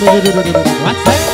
What's that?